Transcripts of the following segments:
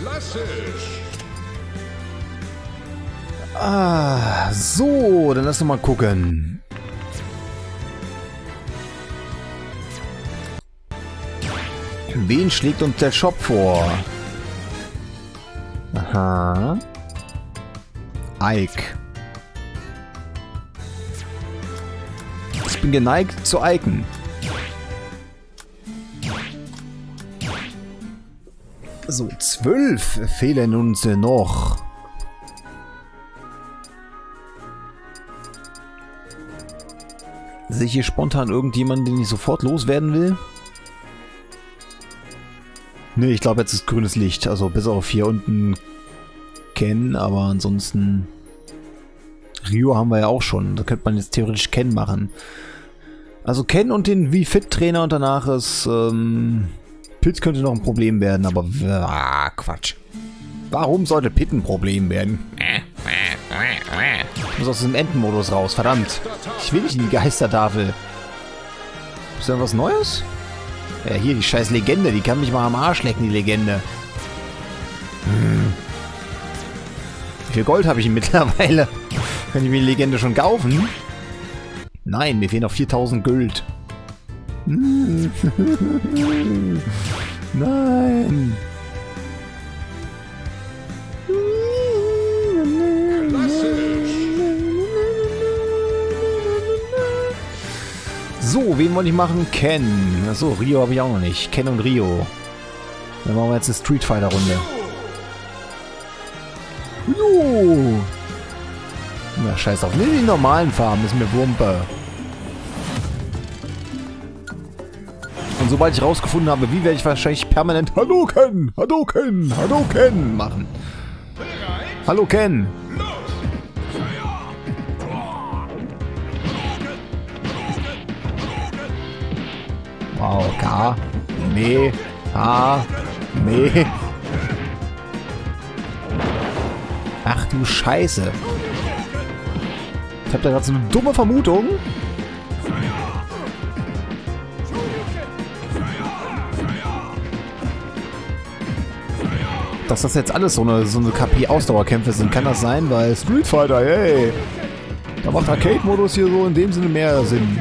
Klassisch. Ah, so, dann lass uns mal gucken. Wen schlägt uns der Shop vor? Aha. Ike. Ich bin geneigt zu Iken. So, zwölf fehlen uns noch. Sehe ich hier spontan irgendjemanden, den ich sofort loswerden will? Ne, ich glaube jetzt ist grünes Licht. Also bis auf hier unten Ken, aber ansonsten... Rio haben wir ja auch schon. Da könnte man jetzt theoretisch Ken machen. Also Ken und den Wie-Fit-Trainer und danach ist... Ähm, Pit könnte noch ein Problem werden, aber... Ah, Quatsch. Warum sollte Pit ein Problem werden? Ich muss aus diesem Entenmodus raus, verdammt. Ich will nicht in die Geistertafel. Ist da was Neues? Ja, hier, die scheiß Legende. Die kann mich mal am Arsch lecken, die Legende. Hm. Wie viel Gold habe ich mittlerweile? Kann ich mir die Legende schon kaufen? Nein, mir fehlen noch 4000 Gold. Nein. So, wen wollte ich machen? Ken. Achso, Rio habe ich auch noch nicht. Ken und Rio. Dann machen wir jetzt eine Street Fighter Runde. Jo. Na, scheiß auf. Nimm die normalen Farben, ist mir Wumpe. Und sobald ich rausgefunden habe, wie werde ich wahrscheinlich permanent Hallo Ken, Hallo Ken, Hallo Ken machen. Hallo Ken. Wow, K, Me, A, Me. Ach du Scheiße. Ich habe da gerade so eine dumme Vermutung. Dass das jetzt alles so eine, so eine KP-Ausdauerkämpfe sind. Kann das sein? Weil Street Fighter, hey. Da macht Arcade-Modus hier so in dem Sinne mehr Sinn.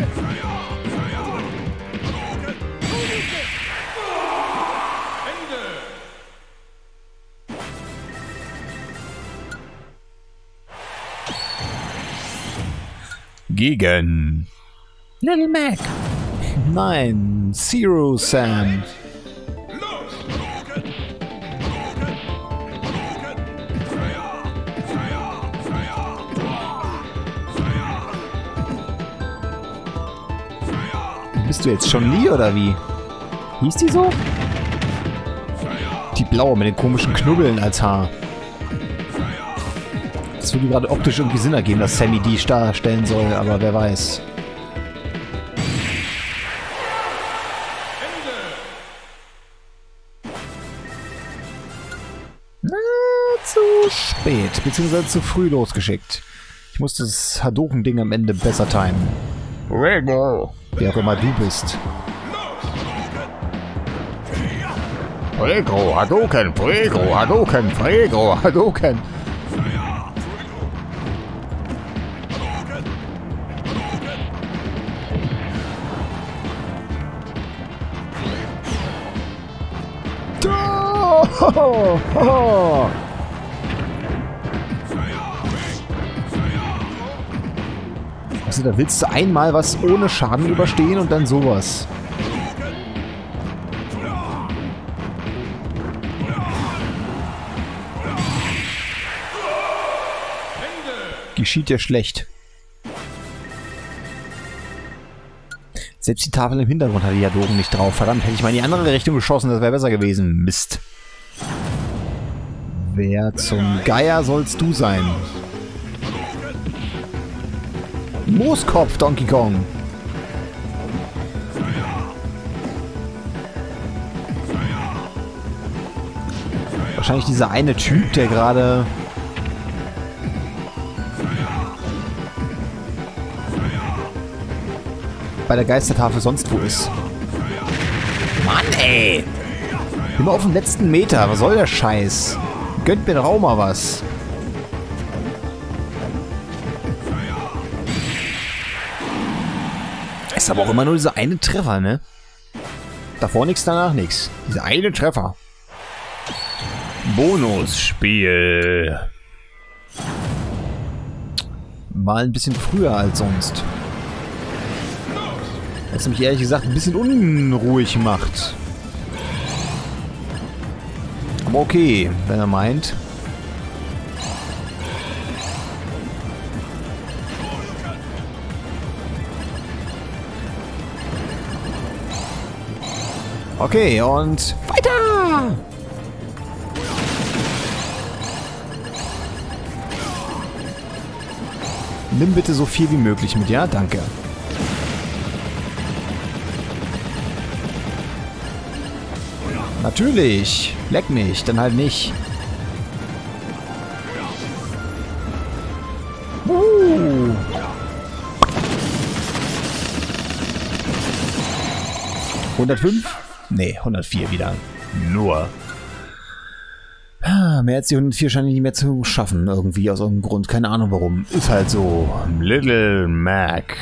Gegen Little Mac. Nein, Zero Sam. Bist du jetzt schon Lee oder wie? Hieß die so? Die blaue mit den komischen Knubbeln als Haar. Das würde gerade optisch irgendwie Sinn ergeben, dass Sammy die darstellen soll, aber wer weiß. Na, zu spät, beziehungsweise zu früh losgeschickt. Ich muss das Hadoken-Ding am Ende besser timen. Fuego. Wer auch immer du bist. Fuego, Hadouken, Fuego, Hadouken, Fuego, Hadoken. Oh, oh. Also da willst du einmal was ohne Schaden überstehen und dann sowas. Geschieht dir schlecht. Selbst die Tafel im Hintergrund hat die Jadogen nicht drauf. Verdammt, hätte ich mal in die andere Richtung geschossen, das wäre besser gewesen. Mist. Wer zum Geier sollst du sein? Mooskopf, Donkey Kong. Wahrscheinlich dieser eine Typ, der gerade... bei der Geistertafel sonst wo ist. Mann, ey! Immer auf den letzten Meter. Was soll der Scheiß? Gönnt mir doch auch mal was. Ist aber auch immer nur dieser eine Treffer, ne? Davor nichts, danach nichts. Dieser eine Treffer. Bonusspiel. Mal ein bisschen früher als sonst. Was mich ehrlich gesagt ein bisschen unruhig macht. Aber okay, wenn er meint. Okay, und weiter! Nimm bitte so viel wie möglich mit, ja? Danke. Natürlich. Leck mich, dann halt nicht. Uh. ...105? Nee, 104 wieder. Nur. Ah, Mehr als die 104 scheine ich nicht mehr zu schaffen, irgendwie, aus irgendeinem Grund. Keine Ahnung warum. Ist halt so. Little Mac.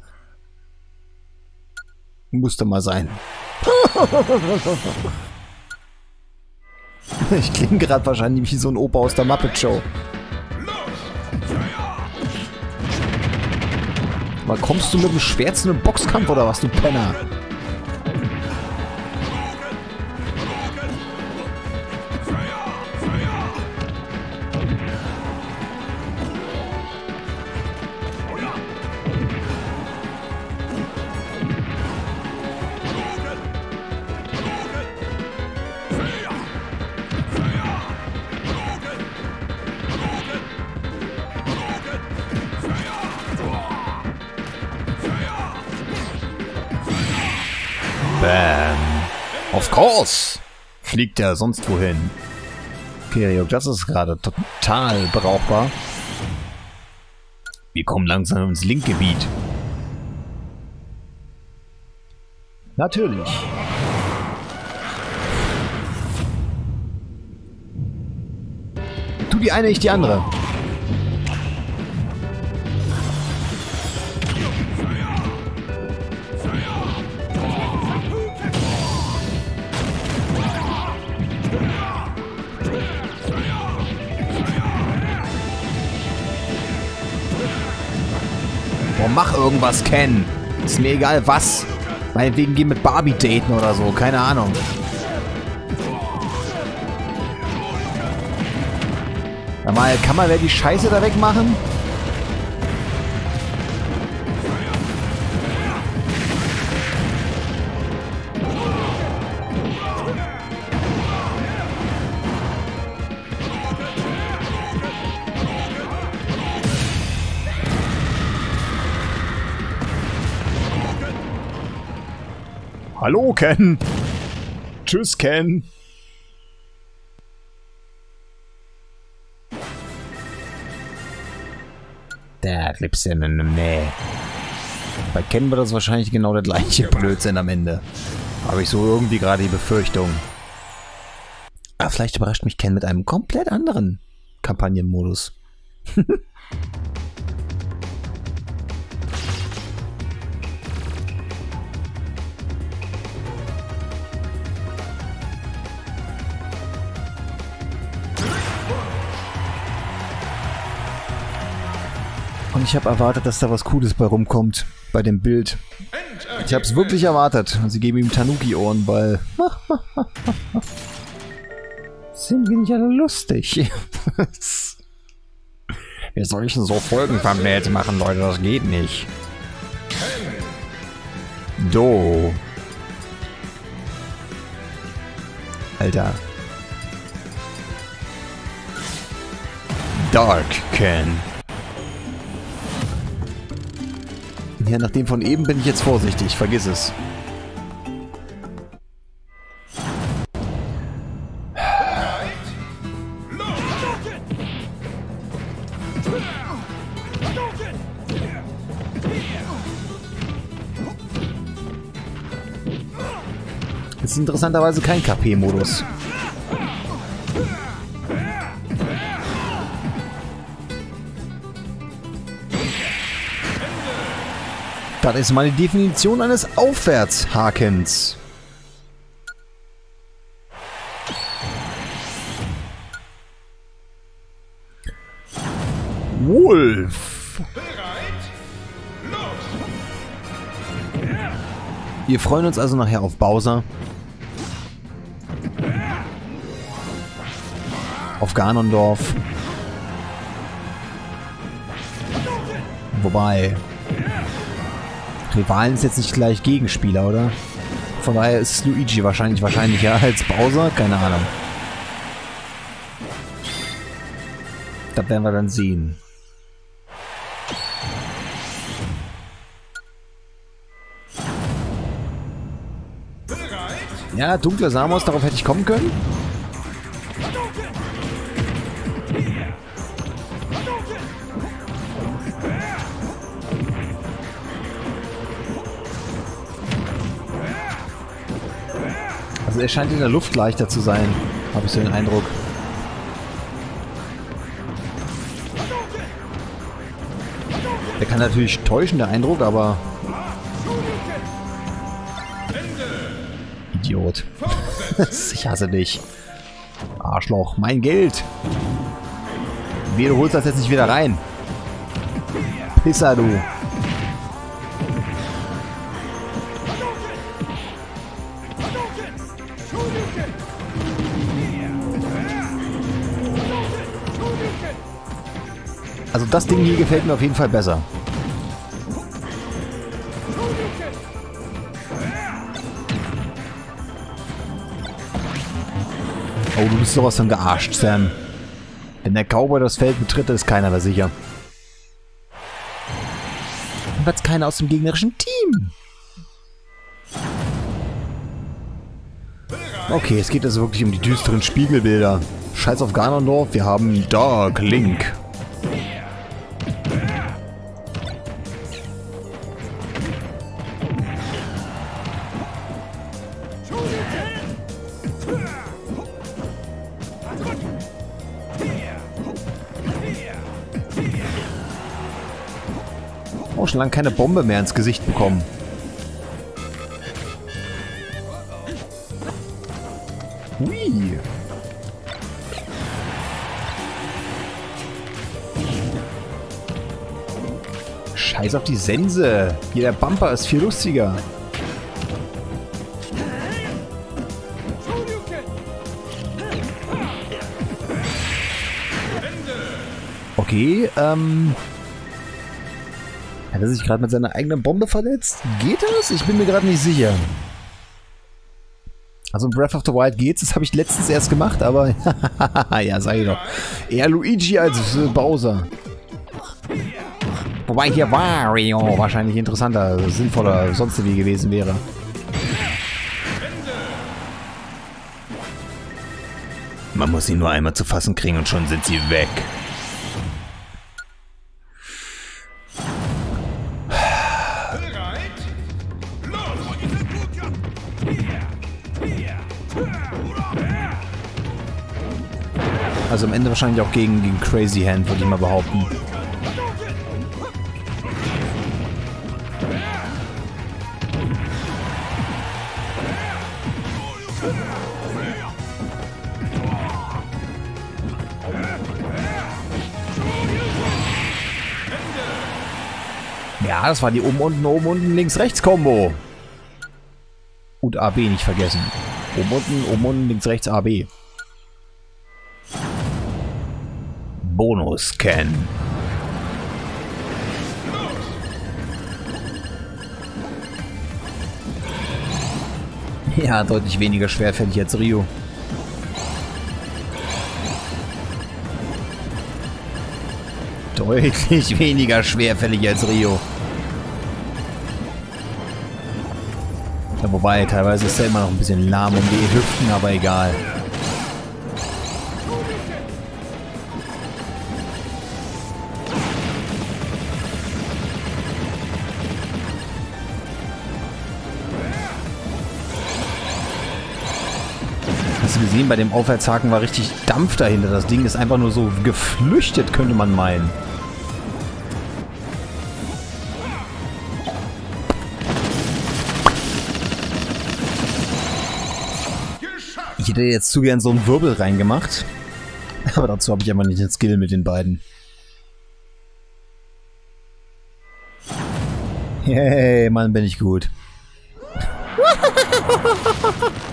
Musste mal sein. ich klinge gerade wahrscheinlich wie so ein Opa aus der Muppet Show. Aber kommst du mit dem Schwert zu einem Boxkampf oder was, du Penner? Bam. Of course! Fliegt er sonst wohin? Ryok, das ist gerade total brauchbar. Wir kommen langsam ins Linkgebiet. Natürlich. Du die eine, ich die andere. Mach irgendwas, Ken. Ist mir egal was. Meinetwegen geh mit Barbie daten oder so. Keine Ahnung. Mal, kann mal wer die Scheiße da wegmachen? Hallo, Ken. Tschüss, Ken. Der Clipsin in dem Nähe. Bei Ken wird das wahrscheinlich genau der gleiche Blödsinn am Ende. Habe ich so irgendwie gerade die Befürchtung. Aber vielleicht überrascht mich Ken mit einem komplett anderen Kampagnenmodus. ich habe erwartet, dass da was Cooles bei rumkommt. Bei dem Bild. Ich habe es wirklich erwartet. Und sie geben ihm Tanuki-Ohren, weil... Sind wir nicht alle lustig? wir sollten so Folgenvermählte machen, Leute. Das geht nicht. Do. Alter. Dark Ken. Ja, nach dem von eben bin ich jetzt vorsichtig. Vergiss es. Jetzt interessanterweise kein KP-Modus. Das ist meine Definition eines Aufwärtshakens. Wolf. Wir freuen uns also nachher auf Bowser. Auf Ganondorf. Wobei, Rivalen ist jetzt nicht gleich Gegenspieler, oder? Von daher ist Luigi wahrscheinlich wahrscheinlicher als Bowser. Keine Ahnung. Das werden wir dann sehen. Ja, dunkle Samos, darauf hätte ich kommen können. Er scheint in der Luft leichter zu sein, habe ich so den Eindruck. Der kann natürlich täuschen, der Eindruck, aber... Idiot. ich hasse dich. Arschloch. Mein Geld. Wie, du holst das jetzt nicht wieder rein. Pisser, du. Also das Ding hier gefällt mir auf jeden Fall besser. Oh, du bist sowas von gearscht, Sam. Wenn der Cowboy das Feld betritt, ist keiner mehr sicher. Jedenfalls keiner aus dem gegnerischen Team. Okay, es geht also wirklich um die düsteren Spiegelbilder. Scheiß auf Ganondorf, wir haben Dark Link. Schon lange keine Bombe mehr ins Gesicht bekommen. Hui. Scheiß auf die Sense. Hier der Bumper ist viel lustiger. Okay, ähm... Hat er sich gerade mit seiner eigenen Bombe verletzt? Geht das? Ich bin mir gerade nicht sicher. Also in Breath of the Wild geht's, das habe ich letztens erst gemacht, aber ja, sag ich doch. Eher Luigi als äh, Bowser. Wobei hier Wario wahrscheinlich interessanter, sinnvoller, sonst wie gewesen wäre. Man muss sie nur einmal zu fassen kriegen und schon sind sie weg. Also am Ende wahrscheinlich auch gegen, gegen Crazy Hand, würde ich mal behaupten. Ja, das war die oben, unten, oben, unten, links, rechts Kombo. Und AB nicht vergessen. Oben, unten, oben, unten, links, rechts, AB. Bonus-Scan. Ja, deutlich weniger schwerfällig als Rio. Deutlich weniger schwerfällig als Rio. Ja, wobei, teilweise ist er immer noch ein bisschen lahm um die Hüften, aber egal. Hast du gesehen, bei dem Aufwärtshaken war richtig Dampf dahinter. Das Ding ist einfach nur so geflüchtet, könnte man meinen. Ich hätte jetzt zu gern so einen Wirbel reingemacht. Aber dazu habe ich einfach nicht den Skill mit den beiden. Hey, Mann, bin ich gut.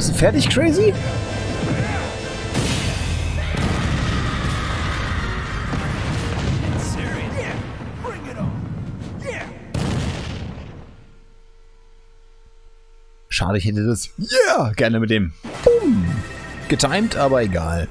Bist du fertig, Crazy? Schade, ich hätte das yeah, gerne mit dem Boom. getimed, aber egal.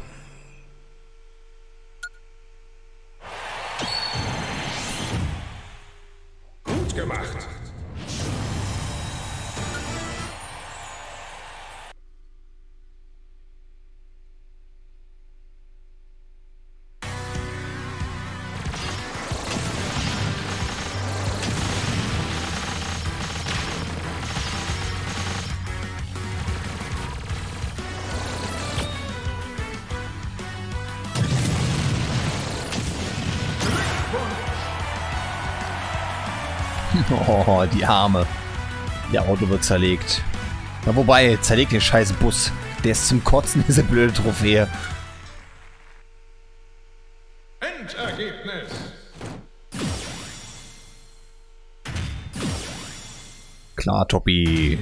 Oh, die Arme. Ihr Auto wird zerlegt. Na wobei, zerlegt den scheiß Bus. Der ist zum Kotzen, diese blöde Trophäe. Endergebnis. Klar, Toppi.